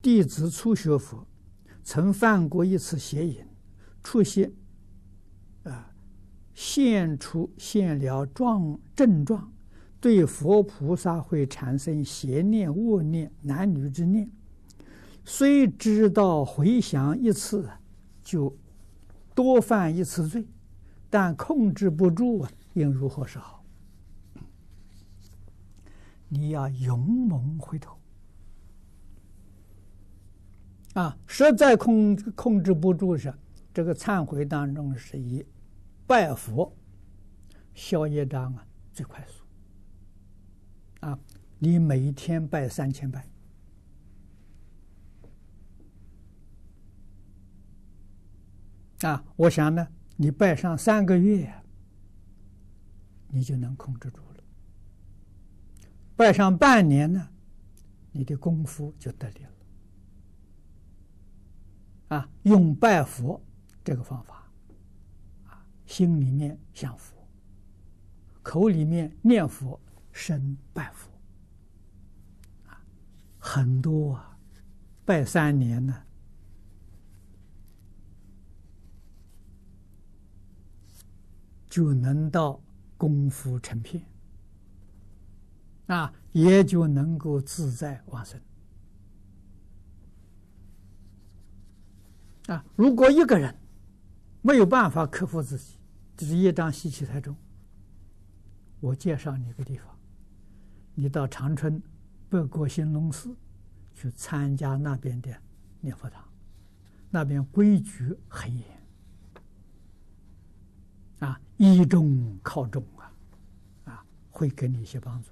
弟子初学佛，曾犯过一次邪淫，出现啊，现出现了状症状，对佛菩萨会产生邪念、恶念、男女之念。虽知道回想一次就多犯一次罪，但控制不住啊，应如何是好？你要勇猛回头。啊，实在控控制不住时，这个忏悔当中是以拜佛消业障啊最快速。啊，你每天拜三千拜，啊，我想呢，你拜上三个月，你就能控制住了；拜上半年呢，你的功夫就得了。啊，用拜佛这个方法，啊，心里面想佛，口里面念佛，身拜佛，啊，很多啊，拜三年呢，就能到功夫成片，啊，也就能够自在往生。啊，如果一个人没有办法克服自己，就是业障习气太重，我介绍你一个地方，你到长春北国兴隆寺去参加那边的念佛堂，那边规矩很严，啊，依众靠众啊，啊，会给你一些帮助。